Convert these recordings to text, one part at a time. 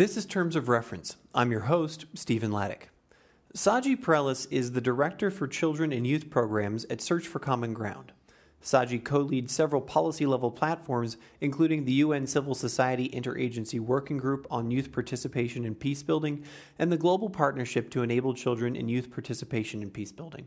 This is Terms of Reference. I'm your host, Stephen Ladek. Saji Prelis is the Director for Children and Youth Programs at Search for Common Ground. Saji co leads several policy level platforms, including the UN Civil Society Interagency Working Group on Youth Participation in Peacebuilding and the Global Partnership to Enable Children and Youth Participation in Peacebuilding.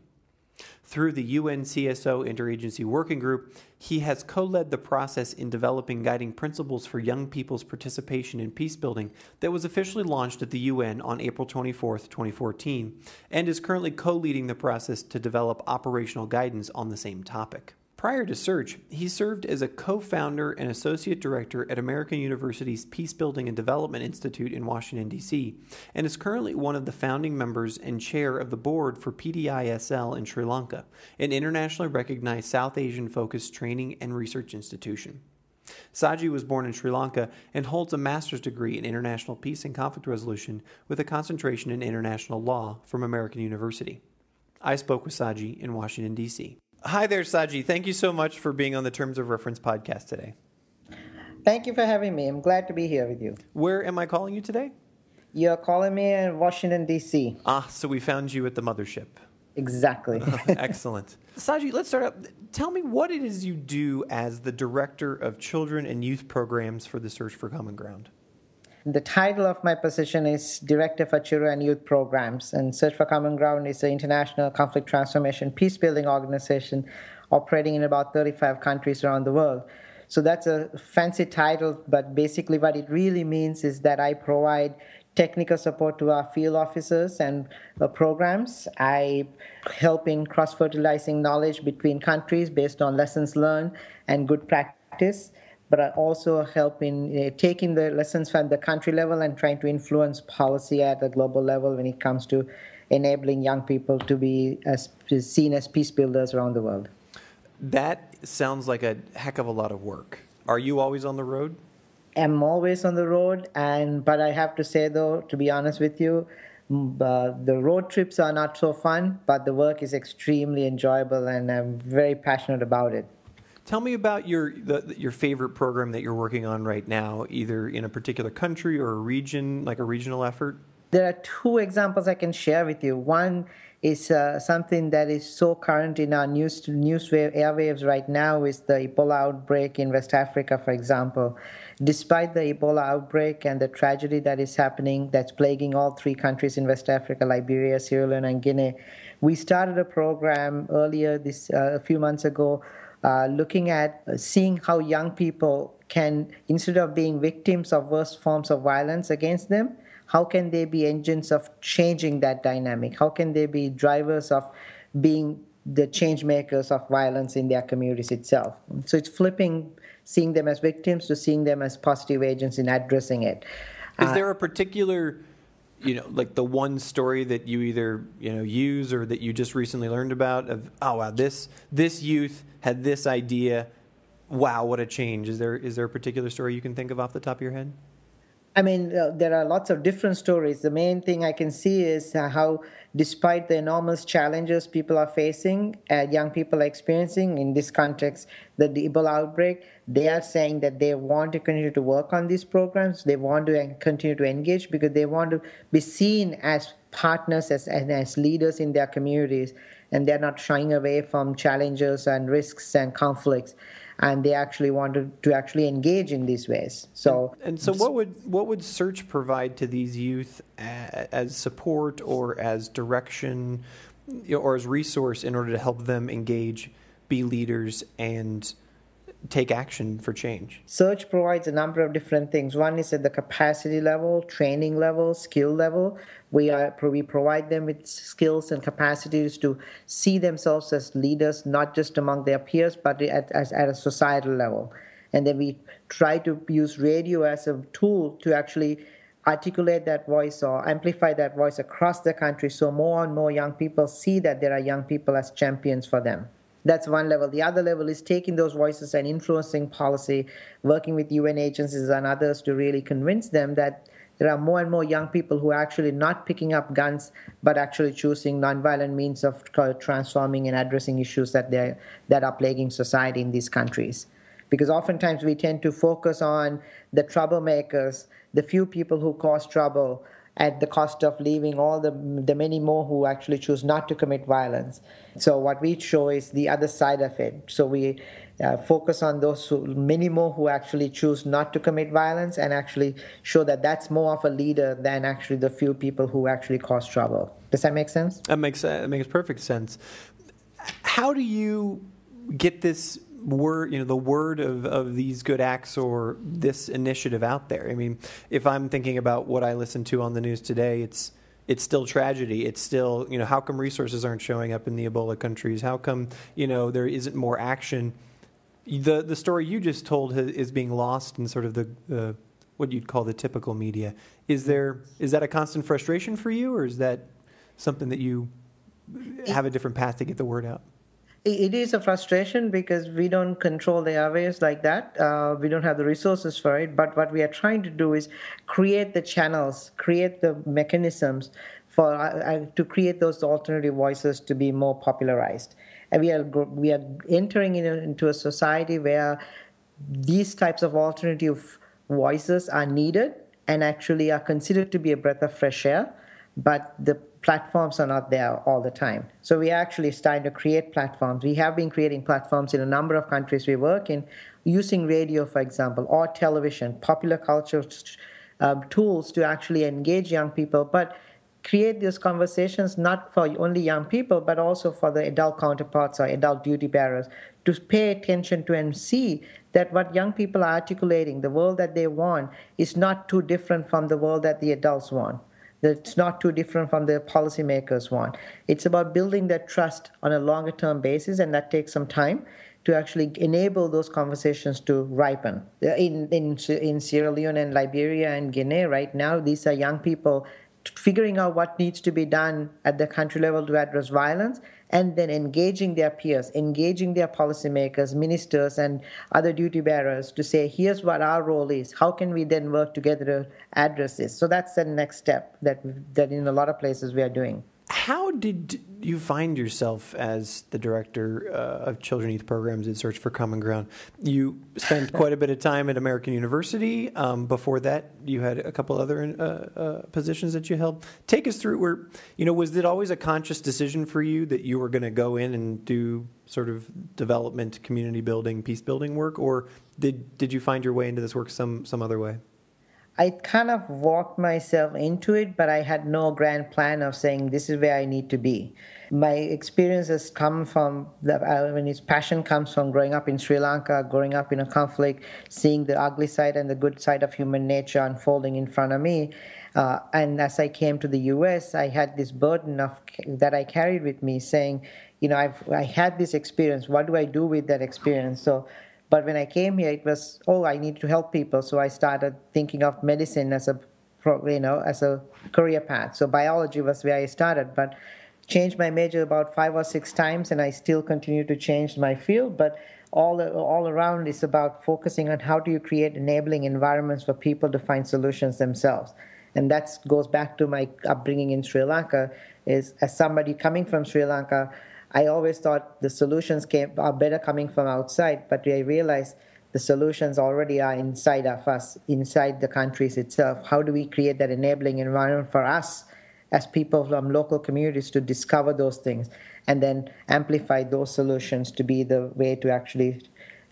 Through the UNCSO Interagency Working Group, he has co led the process in developing guiding principles for young people's participation in peacebuilding that was officially launched at the UN on April 24, 2014, and is currently co leading the process to develop operational guidance on the same topic. Prior to Search, he served as a co founder and associate director at American University's Peacebuilding and Development Institute in Washington, D.C., and is currently one of the founding members and chair of the board for PDISL in Sri Lanka, an internationally recognized South Asian focused training and research institution. Saji was born in Sri Lanka and holds a master's degree in international peace and conflict resolution with a concentration in international law from American University. I spoke with Saji in Washington, D.C. Hi there, Saji. Thank you so much for being on the Terms of Reference podcast today. Thank you for having me. I'm glad to be here with you. Where am I calling you today? You're calling me in Washington, D.C. Ah, so we found you at the mothership. Exactly. Excellent. Saji, let's start out. Tell me what it is you do as the Director of Children and Youth Programs for the Search for Common Ground. The title of my position is Director for Children and Youth Programs, and Search for Common Ground is an international conflict transformation peacebuilding organization operating in about 35 countries around the world. So that's a fancy title, but basically what it really means is that I provide technical support to our field officers and uh, programs. I help in cross fertilizing knowledge between countries based on lessons learned and good practice but I also help in uh, taking the lessons from the country level and trying to influence policy at the global level when it comes to enabling young people to be as, seen as peace builders around the world. That sounds like a heck of a lot of work. Are you always on the road? I'm always on the road, and but I have to say though, to be honest with you, uh, the road trips are not so fun, but the work is extremely enjoyable, and I'm very passionate about it. Tell me about your the, your favorite program that you're working on right now, either in a particular country or a region, like a regional effort. There are two examples I can share with you. One is uh, something that is so current in our news news wave, airwaves right now is the Ebola outbreak in West Africa, for example. Despite the Ebola outbreak and the tragedy that is happening, that's plaguing all three countries in West Africa, Liberia, Sierra Leone, and Guinea, we started a program earlier this uh, a few months ago uh, looking at uh, seeing how young people can, instead of being victims of worst forms of violence against them, how can they be engines of changing that dynamic? How can they be drivers of being the change makers of violence in their communities itself? So it's flipping seeing them as victims to seeing them as positive agents in addressing it. Is uh, there a particular you know, like the one story that you either you know use or that you just recently learned about of oh wow this this youth had this idea, wow what a change. Is there is there a particular story you can think of off the top of your head? I mean, uh, there are lots of different stories. The main thing I can see is uh, how, despite the enormous challenges people are facing, uh, young people are experiencing in this context, the Ebola outbreak, they are saying that they want to continue to work on these programs. They want to continue to engage because they want to be seen as partners, as, and as leaders in their communities, and they're not shying away from challenges and risks and conflicts and they actually wanted to actually engage in these ways. So and, so what would what would search provide to these youth as support or as direction or as resource in order to help them engage, be leaders and take action for change? Search provides a number of different things. One is at the capacity level, training level, skill level. We, are, we provide them with skills and capacities to see themselves as leaders, not just among their peers, but at, at a societal level. And then we try to use radio as a tool to actually articulate that voice or amplify that voice across the country so more and more young people see that there are young people as champions for them. That's one level. The other level is taking those voices and influencing policy, working with UN agencies and others to really convince them that there are more and more young people who are actually not picking up guns, but actually choosing nonviolent means of transforming and addressing issues that they that are plaguing society in these countries. Because oftentimes we tend to focus on the troublemakers, the few people who cause trouble, at the cost of leaving all the, the many more who actually choose not to commit violence. So, what we show is the other side of it. So, we uh, focus on those who, many more who actually choose not to commit violence and actually show that that's more of a leader than actually the few people who actually cause trouble. Does that make sense? That makes that makes perfect sense. How do you get this word, you know, the word of, of these good acts or this initiative out there? I mean, if I'm thinking about what I listen to on the news today, it's it's still tragedy. It's still, you know, how come resources aren't showing up in the Ebola countries? How come, you know, there isn't more action? The the story you just told is being lost in sort of the, the what you'd call the typical media. Is there is that a constant frustration for you, or is that something that you have a different path to get the word out? It is a frustration because we don't control the airways like that. Uh, we don't have the resources for it. But what we are trying to do is create the channels, create the mechanisms for uh, uh to create those alternative voices to be more popularized. And we are we are entering in a, into a society where these types of alternative voices are needed and actually are considered to be a breath of fresh air. But the platforms are not there all the time. So we actually starting to create platforms. We have been creating platforms in a number of countries we work in, using radio, for example, or television, popular culture um, tools to actually engage young people, but create these conversations not for only young people, but also for the adult counterparts or adult duty bearers to pay attention to and see that what young people are articulating, the world that they want, is not too different from the world that the adults want that's not too different from the policymakers want. It's about building that trust on a longer term basis, and that takes some time to actually enable those conversations to ripen. Uh, in, in, in Sierra Leone and Liberia and Guinea right now, these are young people figuring out what needs to be done at the country level to address violence and then engaging their peers, engaging their policymakers, ministers, and other duty bearers to say, here's what our role is. How can we then work together to address this? So that's the next step that, that in a lot of places we are doing. How did you find yourself as the director uh, of children youth programs at Search for Common Ground? You spent quite a bit of time at American University. Um, before that, you had a couple other uh, uh, positions that you held. Take us through where, you know, was it always a conscious decision for you that you were going to go in and do sort of development, community building, peace building work, or did did you find your way into this work some some other way? I kind of walked myself into it, but I had no grand plan of saying this is where I need to be. My experience has come from the, I mean, his passion comes from growing up in Sri Lanka, growing up in a conflict, seeing the ugly side and the good side of human nature unfolding in front of me. Uh, and as I came to the U.S., I had this burden of that I carried with me, saying, you know, I've I had this experience. What do I do with that experience? So but when I came here, it was, oh, I need to help people. So I started thinking of medicine as a, you know, as a career path. So biology was where I started, but changed my major about five or six times, and I still continue to change my field. But all all around is about focusing on how do you create enabling environments for people to find solutions themselves. And that goes back to my upbringing in Sri Lanka. Is as somebody coming from Sri Lanka I always thought the solutions came are better coming from outside, but I realized the solutions already are inside of us, inside the countries itself. How do we create that enabling environment for us as people from local communities to discover those things and then amplify those solutions to be the way to actually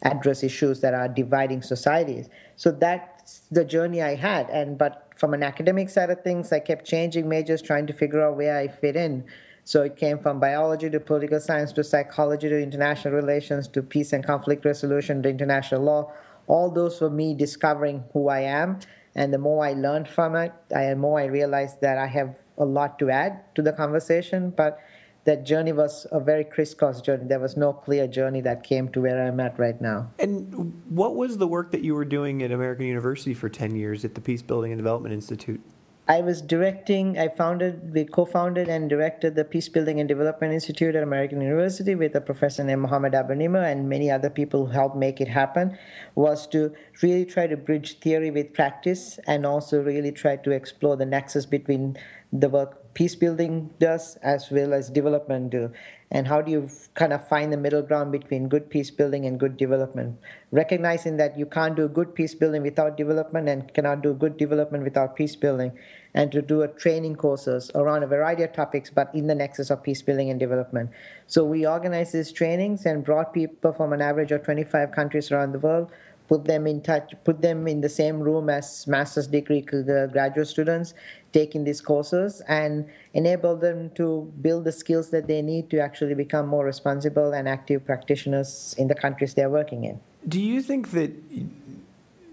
address issues that are dividing societies. So that's the journey I had. And but from an academic side of things, I kept changing majors, trying to figure out where I fit in. So it came from biology to political science to psychology to international relations to peace and conflict resolution to international law. All those were me discovering who I am. And the more I learned from it, the more I realized that I have a lot to add to the conversation. But that journey was a very crisscross journey. There was no clear journey that came to where I'm at right now. And what was the work that you were doing at American University for 10 years at the Peace Building and Development Institute? I was directing, I founded, we co founded and directed the Peace Building and Development Institute at American University with a professor named Mohammed Abu-Nimer and many other people who helped make it happen. Was to really try to bridge theory with practice and also really try to explore the nexus between the work peace building does as well as development do? And how do you kind of find the middle ground between good peace building and good development? Recognizing that you can't do good peace building without development and cannot do good development without peace building. And to do a training courses around a variety of topics but in the nexus of peace building and development. So we organized these trainings and brought people from an average of 25 countries around the world put them in touch, put them in the same room as master's degree graduate students taking these courses and enable them to build the skills that they need to actually become more responsible and active practitioners in the countries they're working in. Do you think that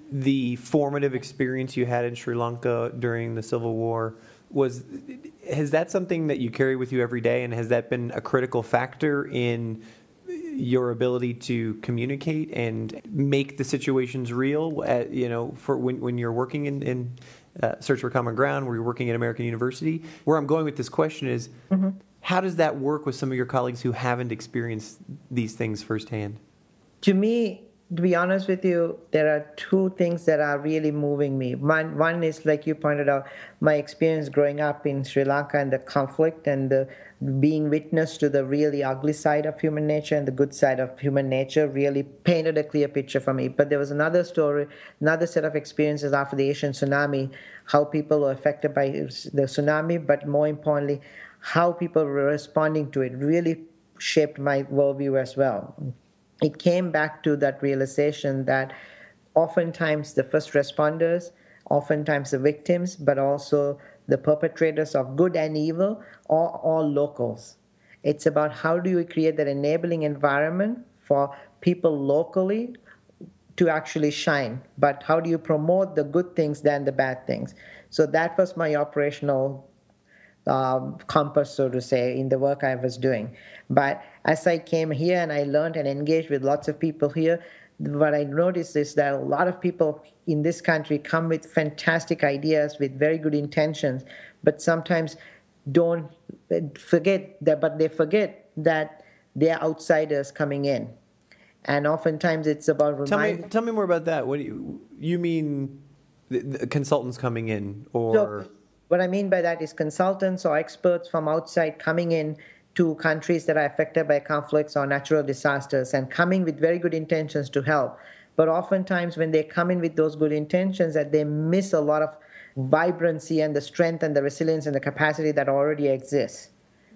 the formative experience you had in Sri Lanka during the Civil War was has that something that you carry with you every day and has that been a critical factor in your ability to communicate and make the situations real. At, uh, you know, for when when you're working in, in uh, Search for Common Ground, where you're working at American University. Where I'm going with this question is, mm-hmm. how does that work with some of your colleagues who haven't experienced these things firsthand? To me, to be honest with you, there are two things that are really moving me. One, one is, like you pointed out, my experience growing up in Sri Lanka and the conflict and the being witness to the really ugly side of human nature and the good side of human nature really painted a clear picture for me. But there was another story, another set of experiences after the Asian tsunami, how people were affected by the tsunami, but more importantly, how people were responding to it really shaped my worldview as well it came back to that realization that oftentimes the first responders, oftentimes the victims, but also the perpetrators of good and evil are all locals. It's about how do you create that enabling environment for people locally to actually shine, but how do you promote the good things than the bad things? So that was my operational um, compass, so to say, in the work I was doing. But as I came here and I learned and engaged with lots of people here, what I noticed is that a lot of people in this country come with fantastic ideas, with very good intentions, but sometimes don't forget that, but they forget that they're outsiders coming in. And oftentimes it's about tell me, tell me more about that. What do you you mean? The, the consultants coming in, or so, what I mean by that is consultants or experts from outside coming in to countries that are affected by conflicts or natural disasters and coming with very good intentions to help. But oftentimes, when they come in with those good intentions, that they miss a lot of vibrancy and the strength and the resilience and the capacity that already exists.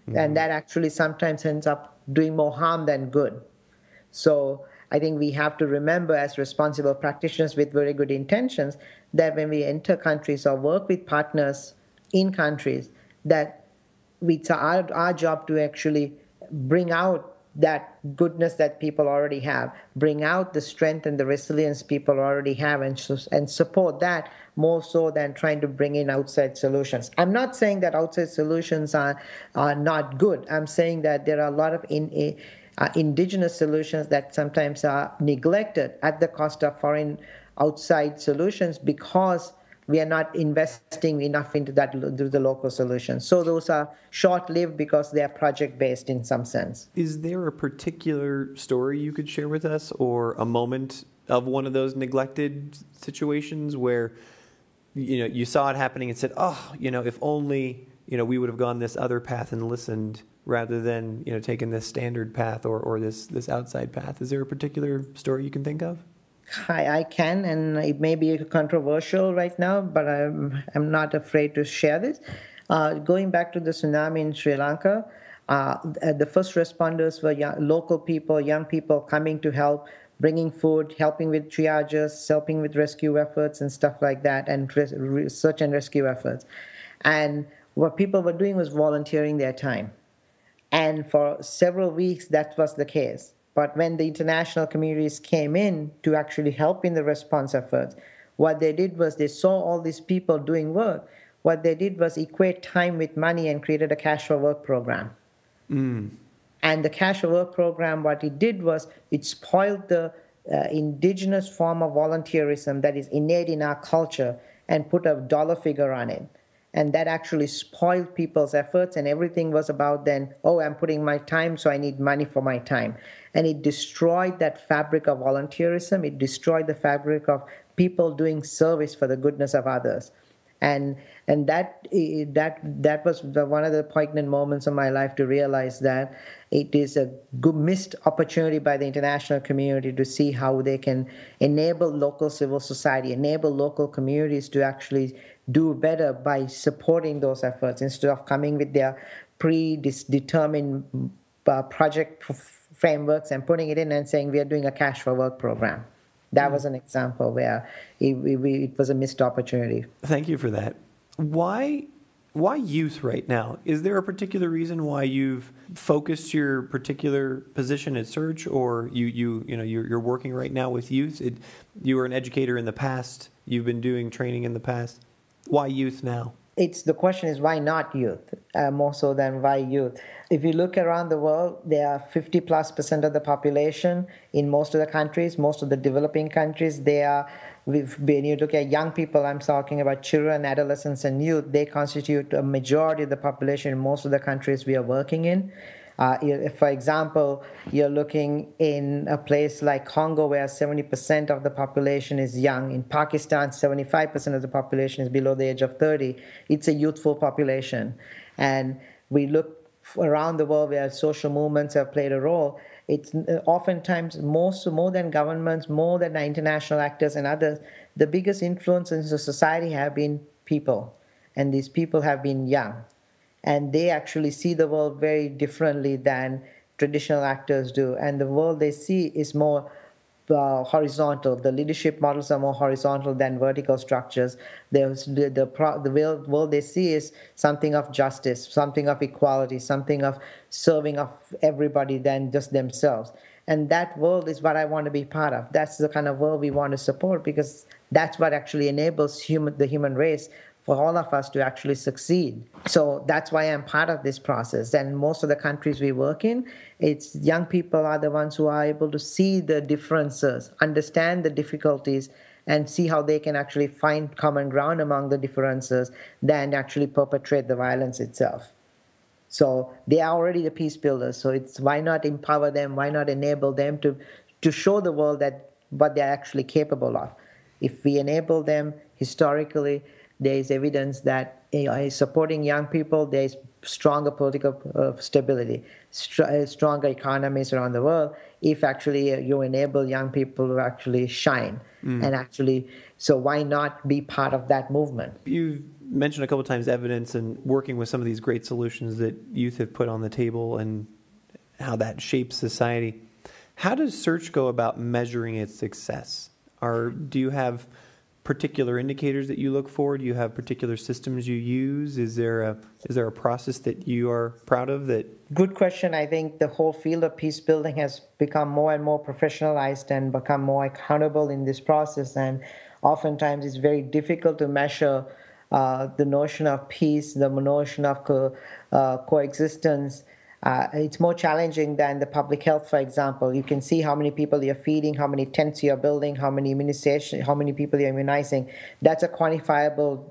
Mm-hmm. And that actually sometimes ends up doing more harm than good. So I think we have to remember, as responsible practitioners with very good intentions, that when we enter countries or work with partners in countries that it's our, our job to actually bring out that goodness that people already have, bring out the strength and the resilience people already have, and, and support that more so than trying to bring in outside solutions. I'm not saying that outside solutions are, are not good. I'm saying that there are a lot of in, uh, indigenous solutions that sometimes are neglected at the cost of foreign outside solutions because we are not investing enough into that through the local solutions. So those are short-lived because they are project-based in some sense. Is there a particular story you could share with us, or a moment of one of those neglected situations where you know you saw it happening and said, "Oh, you know, if only you know we would have gone this other path and listened." rather than you know taking this standard path or, or this this outside path is there a particular story you can think of I, I can, and it may be controversial right now, but I'm, I'm not afraid to share this. Uh, going back to the tsunami in Sri Lanka, uh, the first responders were young, local people, young people coming to help, bringing food, helping with triages, helping with rescue efforts and stuff like that, and search and rescue efforts. And what people were doing was volunteering their time. And for several weeks, that was the case. But when the international communities came in to actually help in the response efforts, what they did was they saw all these people doing work. What they did was equate time with money and created a cash for work program. Mm. And the cash for work program, what it did was it spoiled the uh, indigenous form of volunteerism that is innate in our culture and put a dollar figure on it and that actually spoiled people's efforts and everything was about then oh i'm putting my time so i need money for my time and it destroyed that fabric of volunteerism. It destroyed the fabric of people doing service for the goodness of others. And and that that that was the, one of the poignant moments of my life to realize that it is a missed opportunity by the international community to see how they can enable local civil society, enable local communities to actually do better by supporting those efforts instead of coming with their predetermined uh, project frameworks and putting it in and saying we are doing a cash for work program. That was an example where it, it, it was a missed opportunity. Thank you for that. Why why youth right now? Is there a particular reason why you've focused your particular position at Search, or you you you know you're, you're working right now with youth? It, you were an educator in the past. You've been doing training in the past. Why youth now? It's the question is why not youth uh, more so than why youth. If you look around the world, there are 50 plus percent of the population in most of the countries, most of the developing countries. They are when you look at young people, I'm talking about children, adolescents, and youth, they constitute a majority of the population in most of the countries we are working in. Uh, if, for example, you're looking in a place like Congo where 70% of the population is young, in Pakistan, 75% of the population is below the age of 30, it's a youthful population. And we look around the world where social movements have played a role, it's uh, oftentimes more so more than governments, more than international actors and others. The biggest influence in society have been people, and these people have been young, and they actually see the world very differently than traditional actors do. And the world they see is more uh, horizontal. The leadership models are more horizontal than vertical structures. There's the the, pro, the world, world they see is something of justice, something of equality, something of serving of everybody than just themselves. And that world is what I want to be part of. That's the kind of world we want to support because that's what actually enables human, the human race for all of us to actually succeed. So that's why I'm part of this process. And most of the countries we work in, it's young people are the ones who are able to see the differences, understand the difficulties, and see how they can actually find common ground among the differences than actually perpetrate the violence itself. So they are already the peace builders. So it's why not empower them? Why not enable them to to show the world that what they're actually capable of? If we enable them historically, there is evidence that you supporting young people, there is stronger political uh, stability, str- uh, stronger economies around the world. If actually uh, you enable young people to actually shine mm. and actually, so why not be part of that movement? You've mentioned a couple times evidence and working with some of these great solutions that youth have put on the table and how that shapes society. How does search go about measuring its success? Or do you have particular indicators that you look for? Do you have particular systems you use? Is there a is there a process that you are proud of that? Good question. I think the whole field of peace building has become more and more professionalized and become more accountable in this process. And oftentimes, it's very difficult to measure uh, the notion of peace, the notion of co- uh, coexistence uh, it's more challenging than the public health, for example. You can see how many people you're feeding, how many tents you're building, how many immunization, how many people you're immunizing. That's a quantifiable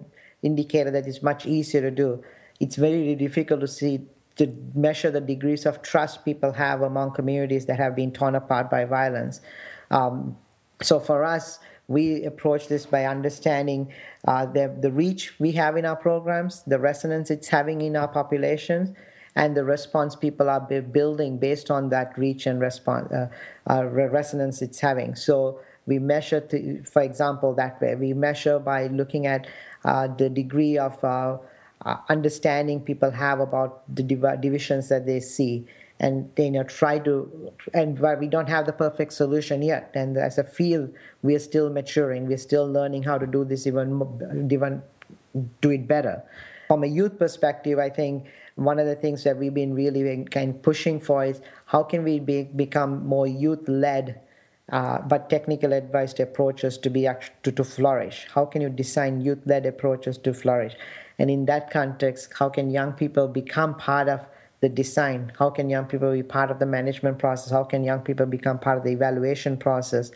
indicator that is much easier to do. It's very difficult to see to measure the degrees of trust people have among communities that have been torn apart by violence. Um, so for us, we approach this by understanding uh, the, the reach we have in our programs, the resonance it's having in our populations, and the response people are building based on that reach and response uh, uh, resonance it's having. So we measure, to, for example, that way. We measure by looking at uh, the degree of uh, uh, understanding people have about the div- divisions that they see, and you know try to. And while we don't have the perfect solution yet, and as a field, we are still maturing. We're still learning how to do this even, even do it better. From a youth perspective, I think one of the things that we've been really kind of pushing for is how can we be, become more youth led uh, but technical advised approaches to be to, to flourish? How can you design youth led approaches to flourish? And in that context how can young people become part of the design? How can young people be part of the management process? How can young people become part of the evaluation process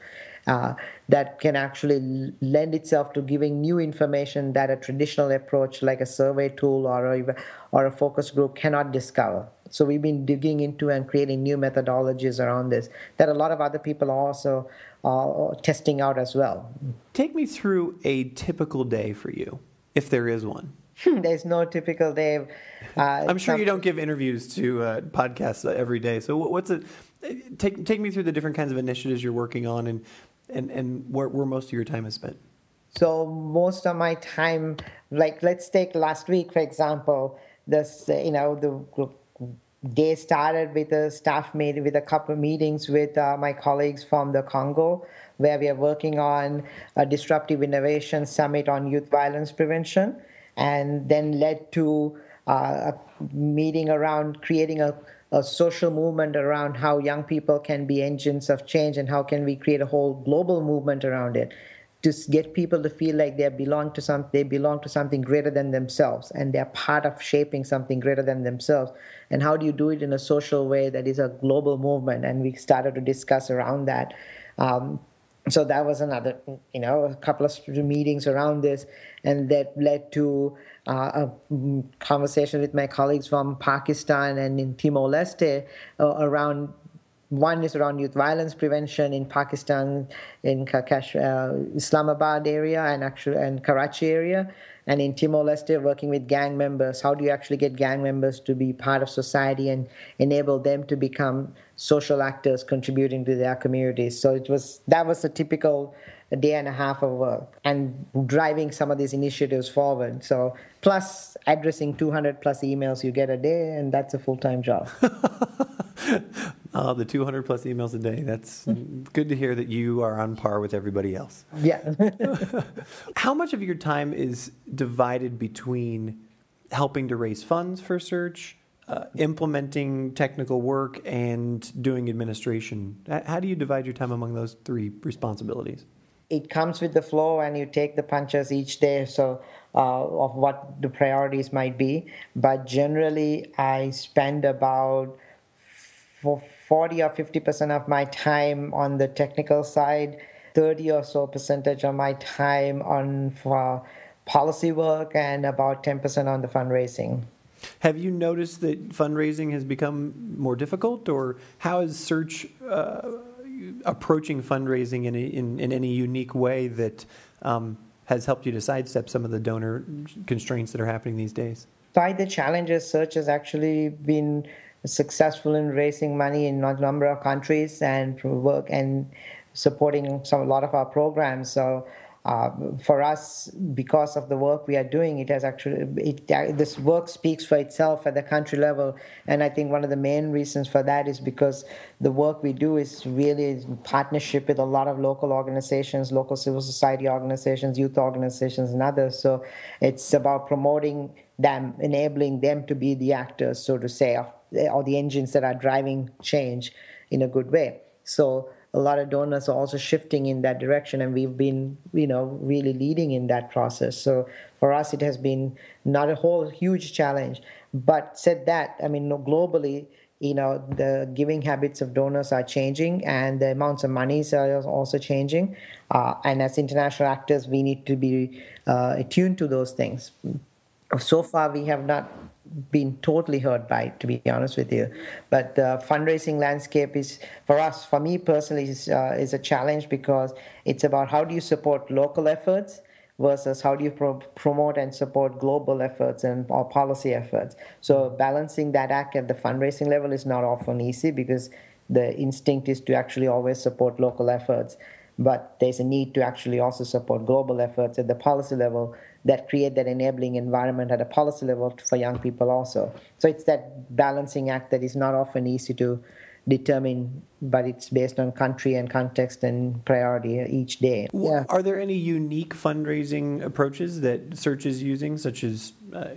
uh, that can actually lend itself to giving new information that a traditional approach like a survey tool or a, or a focus group cannot discover. So we've been digging into and creating new methodologies around this that a lot of other people are also uh, testing out as well. Take me through a typical day for you if there is one? There's no typical day. Uh, I'm sure some... you don't give interviews to uh, podcasts every day. So what's it? Take take me through the different kinds of initiatives you're working on, and and and where, where most of your time is spent. So most of my time, like let's take last week for example. This you know the day started with a staff meeting with a couple of meetings with uh, my colleagues from the Congo, where we are working on a disruptive innovation summit on youth violence prevention and then led to uh, a meeting around creating a, a social movement around how young people can be engines of change and how can we create a whole global movement around it to get people to feel like they belong to some they belong to something greater than themselves and they're part of shaping something greater than themselves. And how do you do it in a social way that is a global movement? And we started to discuss around that. Um, so that was another you know a couple of meetings around this and that led to uh, a conversation with my colleagues from pakistan and in timor leste uh, around one is around youth violence prevention in Pakistan, in Kakash, uh, Islamabad area and actually and Karachi area, and in Timor Leste, working with gang members. How do you actually get gang members to be part of society and enable them to become social actors, contributing to their communities? So it was that was a typical day and a half of work and driving some of these initiatives forward. So plus addressing 200 plus emails you get a day, and that's a full time job. Uh, the 200 plus emails a day. That's good to hear that you are on par with everybody else. Yeah. How much of your time is divided between helping to raise funds for search, uh, implementing technical work, and doing administration? How do you divide your time among those three responsibilities? It comes with the flow, and you take the punches each day. So, uh, of what the priorities might be. But generally, I spend about for 40 or 50% of my time on the technical side, 30 or so percentage of my time on for policy work, and about 10% on the fundraising. Have you noticed that fundraising has become more difficult, or how is Search uh, approaching fundraising in, a, in, in, any unique way that um, has helped you to sidestep some of the donor constraints that are happening these days? By the challenges, Search has actually been successful in raising money in a number of countries and work and supporting some a lot of our programs. So. Uh, for us, because of the work we are doing, it has actually it, this work speaks for itself at the country level, and I think one of the main reasons for that is because the work we do is really in partnership with a lot of local organizations, local civil society organizations, youth organizations, and others. So it's about promoting them, enabling them to be the actors, so to say, or the engines that are driving change in a good way. So a lot of donors are also shifting in that direction, and we've been, you know, really leading in that process. So for us, it has been not a whole huge challenge. But said that, I mean, globally, you know, the giving habits of donors are changing, and the amounts of monies are also changing. Uh, and as international actors, we need to be uh, attuned to those things. So far, we have not been totally hurt by it, to be honest with you. But the fundraising landscape is, for us, for me personally, is, uh, is a challenge because it's about how do you support local efforts versus how do you pro- promote and support global efforts and or policy efforts. So balancing that act at the fundraising level is not often easy because the instinct is to actually always support local efforts. But there's a need to actually also support global efforts at the policy level that create that enabling environment at a policy level for young people also. So it's that balancing act that is not often easy to determine, but it's based on country and context and priority each day. Yeah. Are there any unique fundraising approaches that Search is using, such as uh,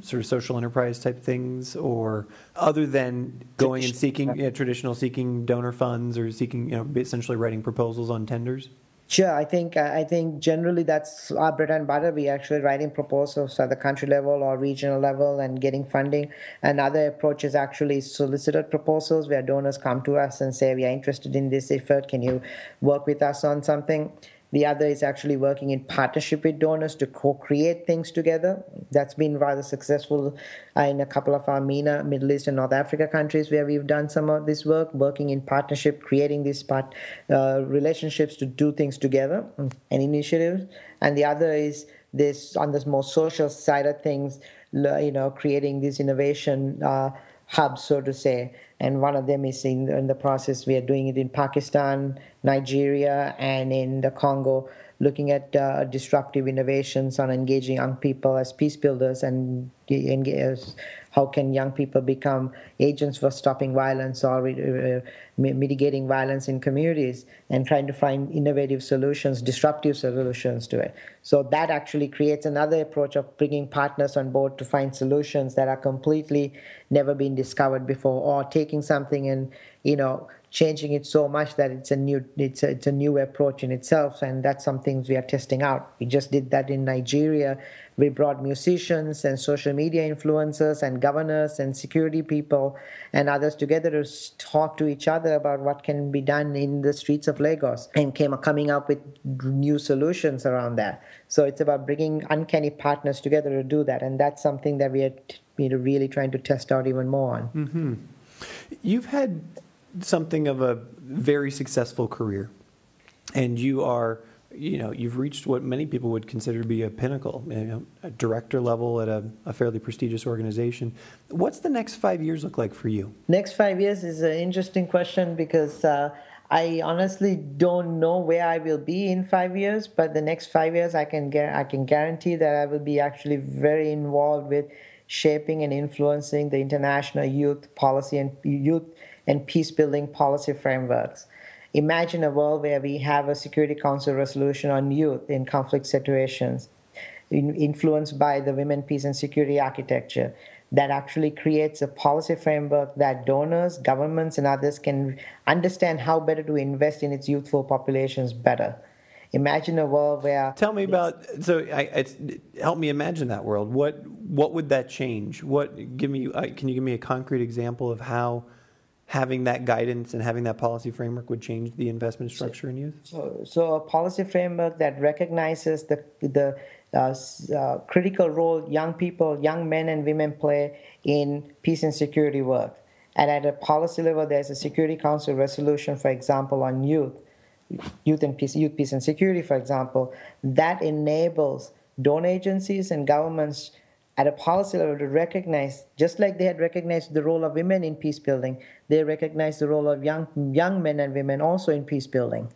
sort of social enterprise type things, or other than going and seeking yeah, traditional seeking donor funds or seeking, you know, essentially writing proposals on tenders? Sure, I think uh, I think generally that's our bread and butter. We actually writing proposals at the country level or regional level and getting funding. Another approach is actually solicited proposals where donors come to us and say, "We are interested in this effort. Can you work with us on something?" The other is actually working in partnership with donors to co-create things together. That's been rather successful uh, in a couple of our MENA, Middle East, and North Africa countries where we've done some of this work, working in partnership, creating these part, uh, relationships to do things together and initiatives. And the other is this on this more social side of things, you know, creating these innovation uh, hubs, so to say. And one of them is in, in the process. We are doing it in Pakistan, Nigeria, and in the Congo looking at uh, disruptive innovations on engaging young people as peace builders and how can young people become agents for stopping violence or uh, mitigating violence in communities and trying to find innovative solutions disruptive solutions to it. So that actually creates another approach of bringing partners on board to find solutions that are completely never been discovered before or taking something and you know changing it so much that it's a new it's a, it's a new approach in itself and that's some things we are testing out. We just did that in nigeria. We brought musicians and social media influencers and governors and security people and others together to talk to each other about what can be done in the streets of lagos and came coming up with new solutions around that. So it's about bringing uncanny partners together to do that and that's something that we are you know, really trying to test out even more on. Mm-hmm. you've had something of a very successful career, and you are, you know, you've reached what many people would consider to be a pinnacle, you know, a director level at a, a, fairly prestigious organization. What's the next five years look like for you? Next five years is an interesting question because. Uh, I honestly don't know where I will be in five years, but the next five years, I can get, I can guarantee that I will be actually very involved with shaping and influencing the international youth policy and youth and peace building policy frameworks. Imagine a world where we have a Security Council resolution on youth in conflict situations, influenced by the Women, Peace, and Security architecture, that actually creates a policy framework that donors, governments, and others can understand how better to invest in its youthful populations better. Imagine a world where. Tell me about so. I, help me imagine that world. What what would that change? What give me? Uh, can you give me a concrete example of how having that guidance and having that policy framework would change the investment structure so, in youth? So, so a policy framework that recognizes the the uh, uh, critical role young people, young men and women play in peace and security work. And at a policy level, there's a Security Council resolution, for example, on youth, youth and peace, youth peace and security, for example, that enables donor agencies and governments at a policy level to recognize, just like they had recognized the role of women in peace building, they recognize the role of young, young men and women also in peace building.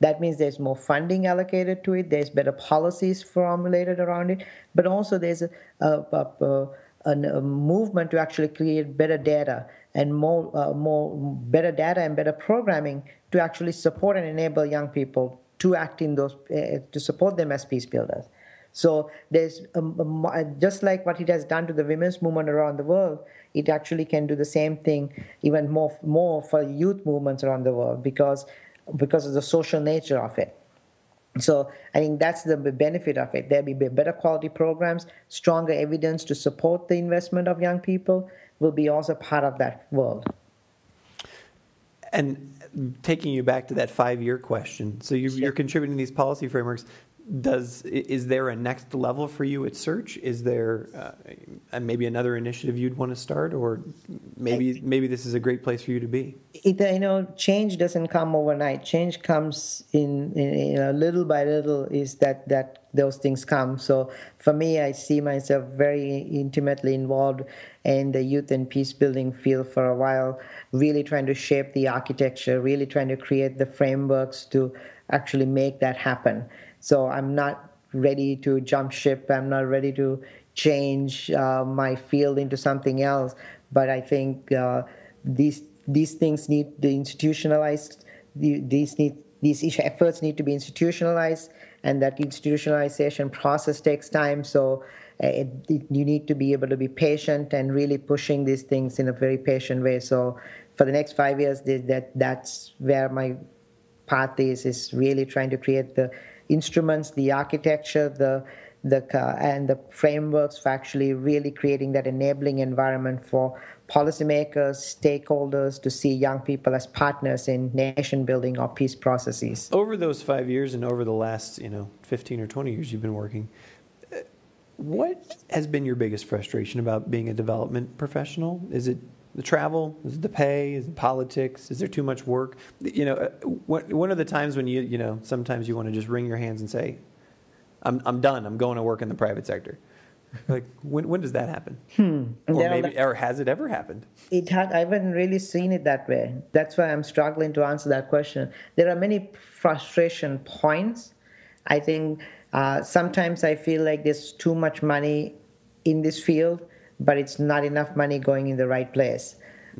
That means there's more funding allocated to it, there's better policies formulated around it, but also there's a, a, a, a movement to actually create better data and more, uh, more better data and better programming to actually support and enable young people to act in those, uh, to support them as peace builders. So there's um, just like what it has done to the women's movement around the world, it actually can do the same thing even more more for youth movements around the world because because of the social nature of it. So I think that's the benefit of it. There'll be better quality programs, stronger evidence to support the investment of young people will be also part of that world. And taking you back to that five-year question, so you're, you're contributing these policy frameworks does is there a next level for you at search? Is there uh, maybe another initiative you'd want to start or maybe maybe this is a great place for you to be? It, you know change doesn't come overnight. Change comes in, in, in a little by little is that that those things come. So for me i see myself very intimately involved in the youth and peace building field for a while really trying to shape the architecture really trying to create the frameworks to actually make that happen so I'm not ready to jump ship. I'm not ready to change uh, my field into something else. But I think uh, these these things need the institutionalized. These need these efforts need to be institutionalized, and that institutionalization process takes time. So uh, it, it, you need to be able to be patient and really pushing these things in a very patient way. So for the next five years, that that's where my path is is really trying to create the instruments, the architecture, the the and the frameworks for actually really creating that enabling environment for policymakers, stakeholders to see young people as partners in nation building or peace processes. Over those five years and over the last, you know, 15 or 20 years you've been working, uh, what has been your biggest frustration about being a development professional? Is it the travel? Is it the pay? Is it politics? Is there too much work? You know, uh, one of the times when you, you know, sometimes you want to just wring your hands and say, I'm, I'm done. I'm going to work in the private sector. Like, when, when does that happen? Hmm. Or, maybe, or has it ever happened? It had, I haven't really seen it that way. That's why I'm struggling to answer that question. There are many frustration points. I think uh, sometimes I feel like there's too much money in this field, but it's not enough money going in the right place.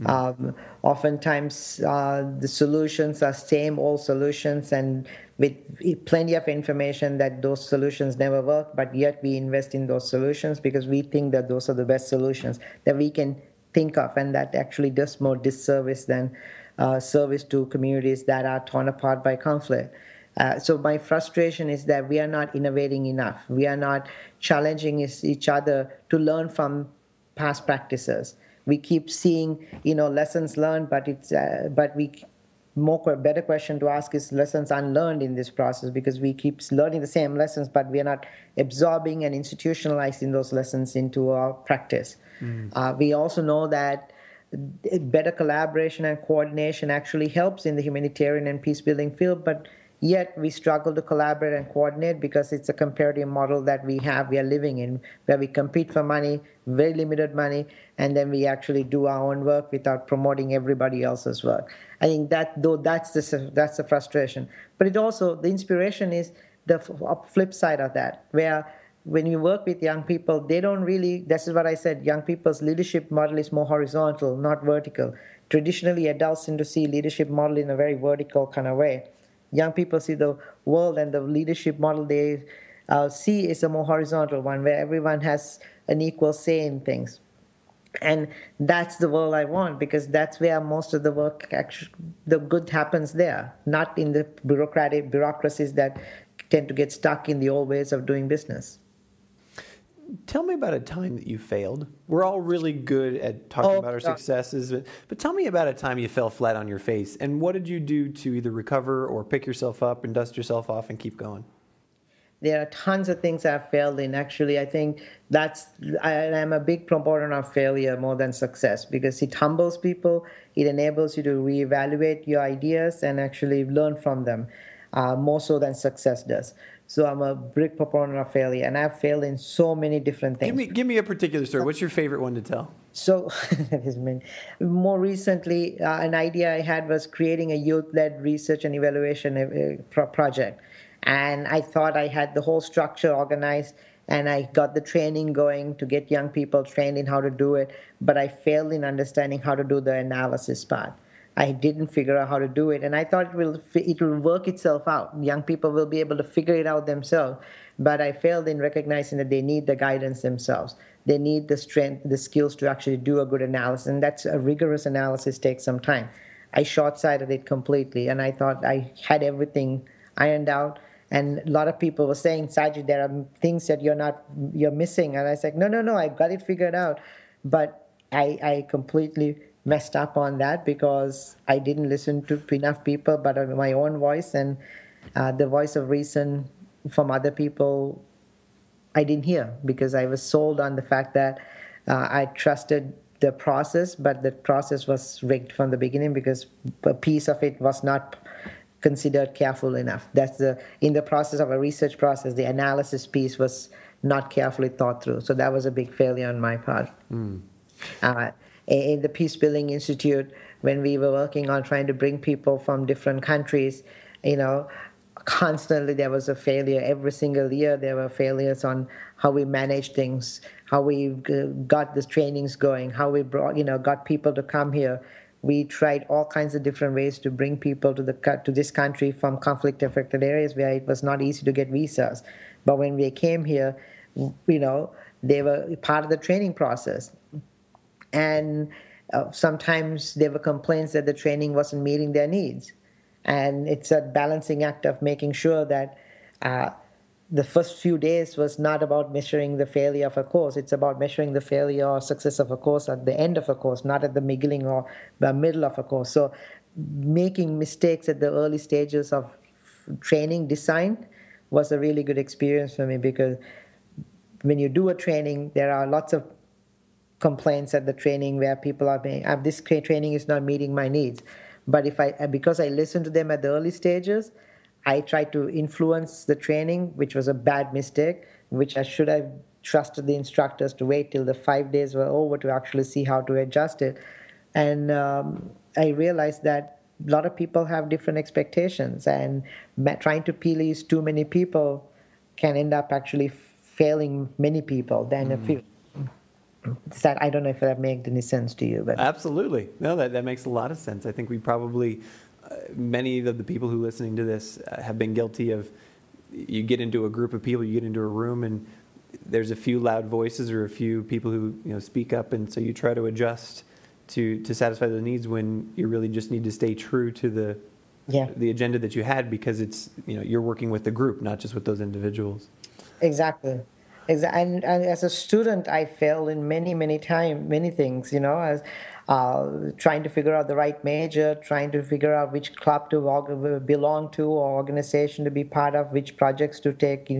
Um, oftentimes, uh, the solutions are same old solutions, and with plenty of information that those solutions never work, but yet we invest in those solutions because we think that those are the best solutions that we can think of, and that actually does more disservice than uh, service to communities that are torn apart by conflict. Uh, so my frustration is that we are not innovating enough. We are not challenging each other to learn from past practices. We keep seeing, you know, lessons learned, but it's uh, but we more better question to ask is lessons unlearned in this process because we keep learning the same lessons, but we are not absorbing and institutionalizing those lessons into our practice. Uh, we also know that better collaboration and coordination actually helps in the humanitarian and peace building field, but yet we struggle to collaborate and coordinate because it's a comparative model that we have, we are living in, where we compete for money, very limited money, and then we actually do our own work without promoting everybody else's work. I think that though that's the that's the frustration, but it also the inspiration is the flip side of that, where when you work with young people, they don't really, this is what I said, young people's leadership model is more horizontal, not vertical. Traditionally, adults seem to see leadership model in a very vertical kind of way. Young people see the world and the leadership model they uh, see is a more horizontal one where everyone has an equal say in things. And that's the world I want because that's where most of the work, actually, the good happens there, not in the bureaucratic bureaucracies that tend to get stuck in the old ways of doing business. Tell me about a time that you failed. We're all really good at talking Oh, about our God. successes, but, but tell me about a time you fell flat on your face and what did you do to either recover or pick yourself up and dust yourself off and keep going? There are tons of things I've failed in. Actually, I think that's I, I'm a big proponent of failure more than success because it humbles people. It enables you to reevaluate your ideas and actually learn from them, uh, more so than success does. So I'm a big proponent of failure, and I've failed in so many different things. Give me, give me a particular story. What's your favorite one to tell? So, more recently, uh, an idea I had was creating a youth-led research and evaluation uh, pro- project, and I thought I had the whole structure organized, and I got the training going to get young people trained in how to do it, but I failed in understanding how to do the analysis part. I didn't figure out how to do it, and I thought it will it will work itself out. Young people will be able to figure it out themselves, but I failed in recognizing that they need the guidance themselves. They need the strength, the skills to actually do a good analysis, and that's a rigorous analysis takes some time. I short-sighted it completely, and I thought I had everything ironed out. And a lot of people were saying, Saji, there are things that you're not you're missing, and I said, no, no, no, I got it figured out, but I, I completely messed up on that because I didn't listen to enough people, but my own voice and uh, the voice of reason from other people, I didn't hear because I was sold on the fact that uh, I trusted the process, but the process was rigged from the beginning because a piece of it was not considered careful enough. That's the in the process of a research process, the analysis piece was not carefully thought through. So that was a big failure on my part. Uh, in the Peace Building Institute, when we were working on trying to bring people from different countries, you know, constantly there was a failure. Every single year there were failures on how we managed things, how we uh, got the trainings going, how we brought, you know, got people to come here. We tried all kinds of different ways to bring people to the to this country from conflict-affected areas where it was not easy to get visas. But when we came here, you know, they were part of the training process and uh, sometimes there were complaints that the training wasn't meeting their needs. And it's a balancing act of making sure that uh, the first few days was not about measuring the failure of a course. It's about measuring the failure or success of a course at the end of a course, not at the beginning or the middle of a course. So making mistakes at the early stages of training design was a really good experience for me because when you do a training, there are lots of complaints at the training where people are being, uh, this training is not meeting my needs. But if I, because I listen to them at the early stages, I tried to influence the training, which was a bad mistake, which I should have trusted the instructors to wait till the five days were over to actually see how to adjust it. And um, I realized that a lot of people have different expectations, and trying to please too many people can end up actually failing many people than mm. a few. That I don't know if that made any sense to you, but absolutely, no, that that makes a lot of sense. I think we probably uh, many of the people who are listening to this uh, have been guilty of. You get into a group of people, you get into a room, and there's a few loud voices or a few people who you know speak up, and so you try to adjust to to satisfy the needs when you really just need to stay true to the yeah. the agenda that you had because it's you know you're working with the group, not just with those individuals. Exactly. And, and as a student, I failed in many, many times, many things. You know, as uh, trying to figure out the right major, trying to figure out which club to belong to or organization to be part of, which projects to take,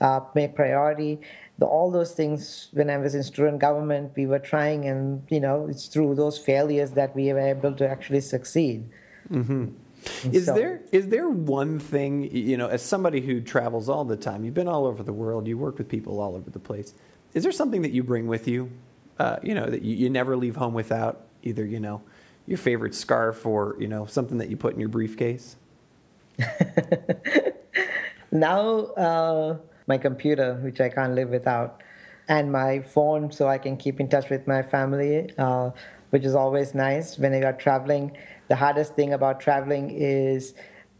uh, make priority. The, all those things when I was in student government, we were trying, and you know, it's through those failures that we were able to actually succeed. Mm-hmm. Is so, there is there one thing you know, as somebody who travels all the time, you've been all over the world, you work with people all over the place. Is there something that you bring with you, uh, you know, that you, you never leave home without? Either you know, your favorite scarf or you know something that you put in your briefcase. now, uh, my computer, which I can't live without, and my phone, so I can keep in touch with my family, uh, which is always nice when I are traveling the hardest thing about traveling is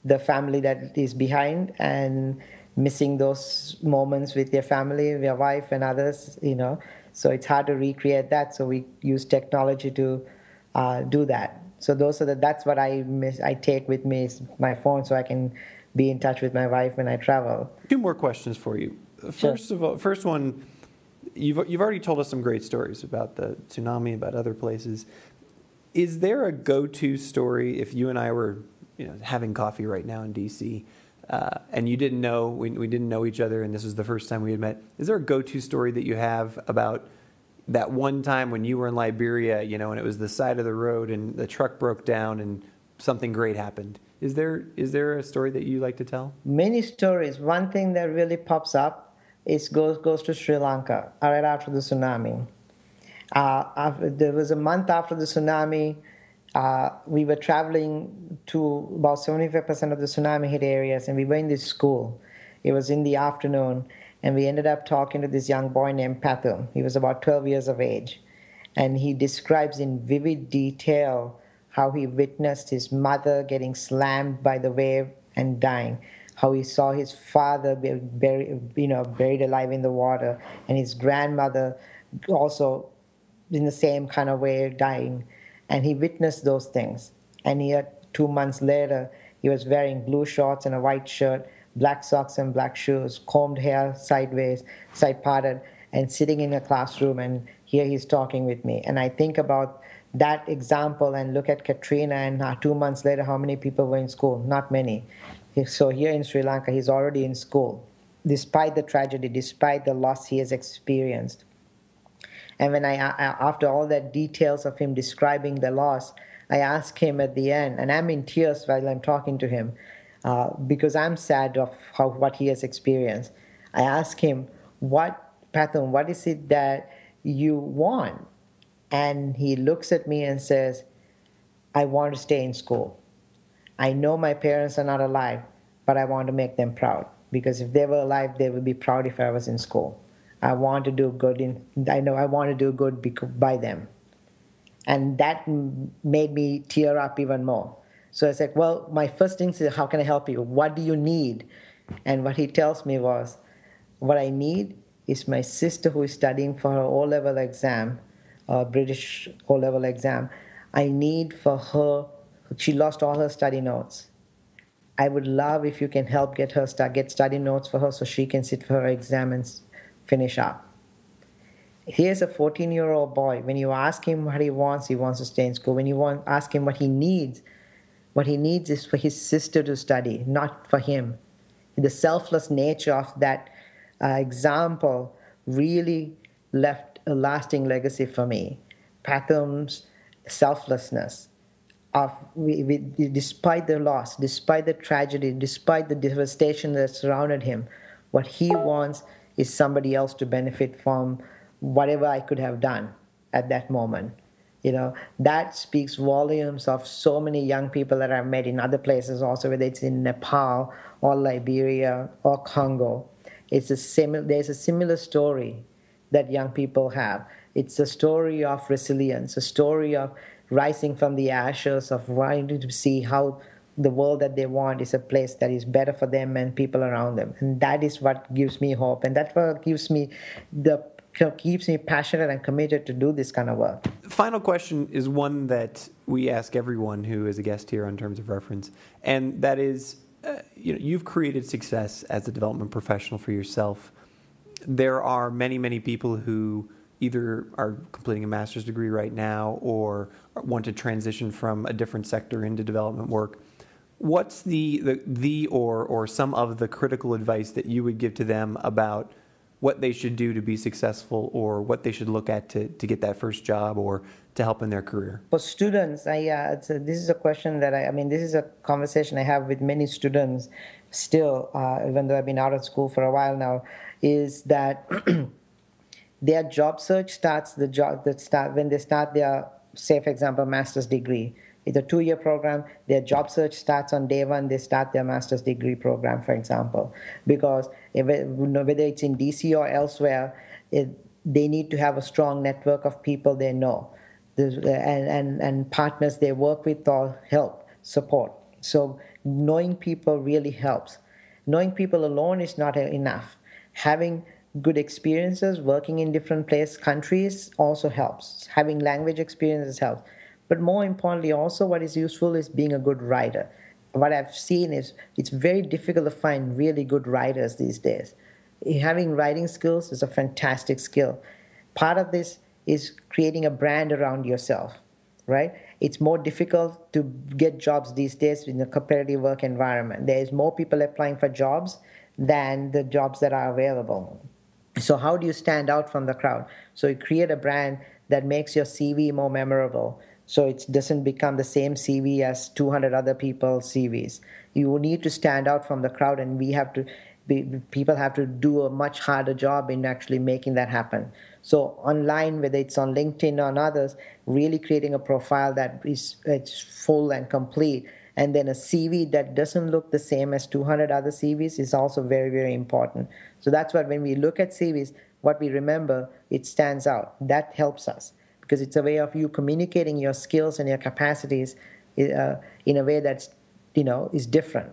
the family that is behind and missing those moments with your family, your wife, and others, you know. So it's hard to recreate that. So we use technology to uh, do that. So those are the, that's what I miss, I take with me is my phone so I can be in touch with my wife when I travel. Two more questions for you. First sure. of all, first one, you've you've already told us some great stories about the tsunami, about other places is there a go-to story if you and I were you know, having coffee right now in DC, uh, and you didn't know we, we didn't know each other, and this was the first time we had met? Is there a go-to story that you have about that one time when you were in Liberia, you know, and it was the side of the road, and the truck broke down, and something great happened? Is there is there a story that you like to tell? Many stories. One thing that really pops up is goes goes to Sri Lanka right after the tsunami uh, there was a month after the tsunami. Uh, we were traveling to about 75% of the tsunami hit areas, and we were in this school. It was in the afternoon, and we ended up talking to this young boy named Pathum. He was about 12 years of age, and he describes in vivid detail how he witnessed his mother getting slammed by the wave and dying how he saw his father buried, you know, buried alive in the water, and his grandmother also in the same kind of way dying. And he witnessed those things. And he had two months later, he was wearing blue shorts and a white shirt, black socks and black shoes, combed hair sideways, side parted, and sitting in a classroom. And here he's talking with me. And I think about that example and look at Katrina, and two months later, how many people were in school? Not many. So here in Sri Lanka, he's already in school, despite the tragedy, despite the loss he has experienced. And when I, after all that details of him describing the loss, I ask him at the end, and I'm in tears while I'm talking to him uh, because I'm sad of how what he has experienced. I ask him, "What, Pathum? What is it that you want?" And he looks at me and says, "I want to stay in school. I know my parents are not alive, but I want to make them proud because if they were alive, they would be proud if I was in school." I want to do good in I know I want to do good by them. And that made me tear up even more. So I said, well, my first thing is how can I help you? What do you need? And what he tells me was, what I need is my sister who is studying for her O-level exam, a British O-level exam. I need for her, she lost all her study notes. I would love if you can help get her get study notes for her so she can sit for her exam and finish up. Here's a 14 year old boy. When you ask him what he wants, he wants to stay in school. When you want, ask him what he needs, what he needs is for his sister to study, not for him. The selfless nature of that uh, example really left a lasting legacy for me. Pathum's selflessness. of we, we, despite the loss, despite the tragedy, despite the devastation that surrounded him, what he wants is somebody else to benefit from whatever I could have done at that moment. You know, that speaks volumes of so many young people that I've met in other places also, whether it's in Nepal or Liberia or Congo. It's a similar, there's a similar story that young people have. It's a story of resilience, a story of rising from the ashes, of wanting to see how the world that they want is a place that is better for them and people around them. And that is what gives me hope. And that's what gives me the keeps me passionate and committed to do this kind of work. Final question is one that we ask everyone who is a guest here on terms of reference, and that is, uh, you know, you've created success as a development professional for yourself. There are many, many people who either are completing a master's degree right now or want to transition from a different sector into development work. What's the, the, the or, or some of the critical advice that you would give to them about what they should do to be successful or what they should look at to, to get that first job or to help in their career? For students, I, uh, a, this is a question that I, I mean, this is a conversation I have with many students still, uh, even though I've been out of school for a while now, is that their job search starts the job that start when they start their say for example master's degree it's a two-year program. Their job search starts on day one. They start their master's degree program for example. Because if whether it's in dc or elsewhere it, they need to have a strong network of people they know. And, and, and partners they work with or help support. So knowing people really helps. Knowing people alone is not enough. Having good experiences working in different place countries also helps. Having language experiences helps but more importantly also what is useful is being a good writer. What i've seen is it's very difficult to find really good writers these days. Having writing skills is a fantastic skill. Part of this is creating a brand around yourself right? It's more difficult to get jobs these days in a competitive work environment. There's more people applying for jobs than the jobs that are available. So, how do you stand out from the crowd? So, you create a brand that makes your CV more memorable. So, it doesn't become the same CV as 200 other people's CVs. You need to stand out from the crowd, and we have to. Be, people have to do a much harder job in actually making that happen. So online, whether it's on LinkedIn or on others, really creating a profile that is it's full and complete and then a CV that doesn't look the same as 200 other CVs is also very, very important. So that's what when we look at CVs, what we remember, it stands out. That helps us because it's a way of you communicating your skills and your capacities uh, in a way that's, you know, is different.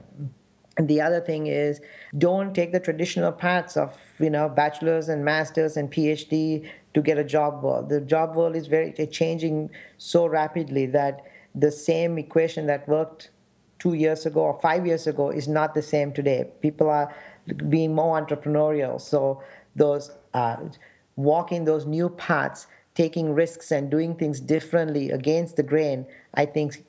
And the other thing is, don't take the traditional paths of you know bachelors and masters and PhD to get a job world. The job world is very changing so rapidly that the same equation that worked two years ago or five years ago is not the same today. People are being more entrepreneurial. So those uh, walking those new paths, taking risks and doing things differently against the grain, I think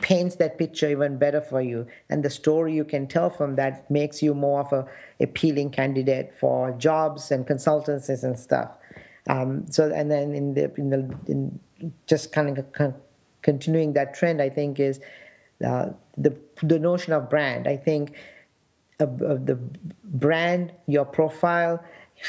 paints that picture even better for you and the story you can tell from that makes you more of a appealing candidate for jobs and consultancies and stuff um, so and then in the in the in just kind of continuing that trend i think is uh, the the notion of brand. I think uh, the brand, your profile,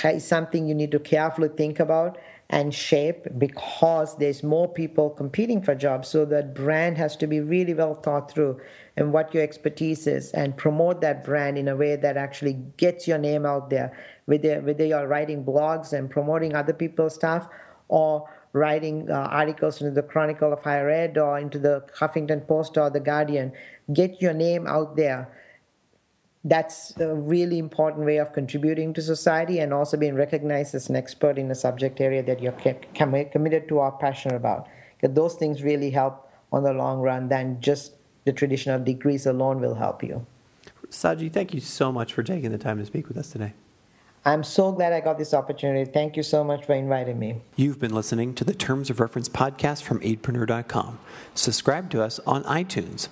is something you need to carefully think about and shape because there's more people competing for jobs. So that brand has to be really well thought through and what your expertise is and promote that brand in a way that actually gets your name out there. Whether, whether you're writing blogs and promoting other people's stuff or writing uh, articles into the Chronicle of Higher Ed or into the Huffington Post or the Guardian. Get your name out there. That's a really important way of contributing to society and also being recognized as an expert in a subject area that you're committed to or passionate about. Because those things really help on the long run than just the traditional degrees alone will help you. Saji, thank you so much for taking the time to speak with us today. I'm so glad I got this opportunity. Thank you so much for inviting me. You've been listening to the Terms of Reference podcast from aidpreneur.com. Subscribe to us on iTunes.